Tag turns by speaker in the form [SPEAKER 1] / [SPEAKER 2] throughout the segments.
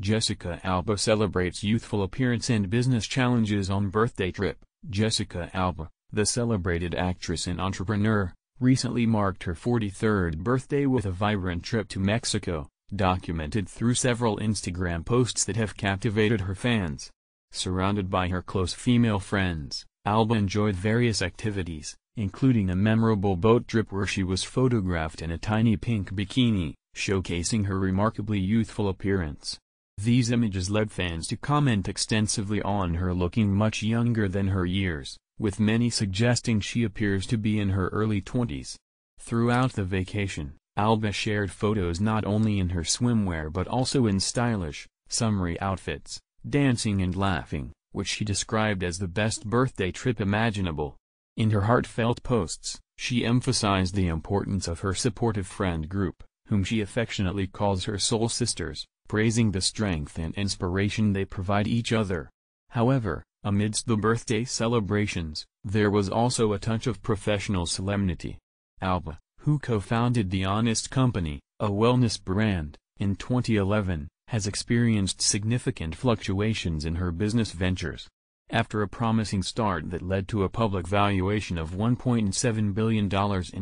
[SPEAKER 1] Jessica Alba celebrates youthful appearance and business challenges on birthday trip. Jessica Alba, the celebrated actress and entrepreneur, recently marked her 43rd birthday with a vibrant trip to Mexico, documented through several Instagram posts that have captivated her fans. Surrounded by her close female friends, Alba enjoyed various activities, including a memorable boat trip where she was photographed in a tiny pink bikini, showcasing her remarkably youthful appearance. These images led fans to comment extensively on her looking much younger than her years, with many suggesting she appears to be in her early 20s. Throughout the vacation, Alba shared photos not only in her swimwear but also in stylish, summery outfits, dancing and laughing, which she described as the best birthday trip imaginable. In her heartfelt posts, she emphasized the importance of her supportive friend group, whom she affectionately calls her soul sisters, praising the strength and inspiration they provide each other. However, amidst the birthday celebrations, there was also a touch of professional solemnity. Alba, who co-founded The Honest Company, a wellness brand, in 2011, has experienced significant fluctuations in her business ventures. After a promising start that led to a public valuation of $1.7 billion in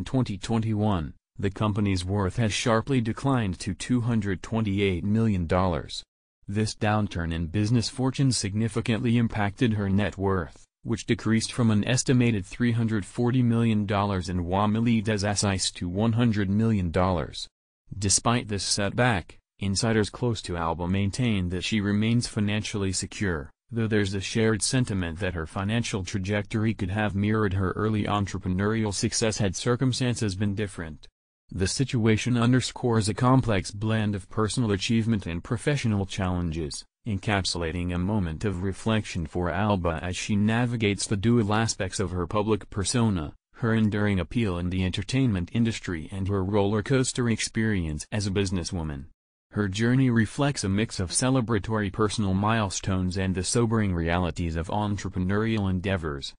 [SPEAKER 1] 2021, the company's worth has sharply declined to $228 million. This downturn in business fortune significantly impacted her net worth, which decreased from an estimated $340 million in WAMILI des to $100 million. Despite this setback, insiders close to Alba maintain that she remains financially secure, though there's a shared sentiment that her financial trajectory could have mirrored her early entrepreneurial success had circumstances been different. The situation underscores a complex blend of personal achievement and professional challenges, encapsulating a moment of reflection for Alba as she navigates the dual aspects of her public persona, her enduring appeal in the entertainment industry and her roller coaster experience as a businesswoman. Her journey reflects a mix of celebratory personal milestones and the sobering realities of entrepreneurial endeavors.